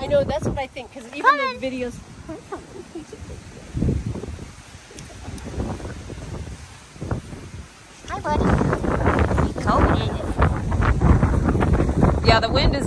I know, that's what I think, because even Fun. the videos. Hi, buddy. Yeah, the wind is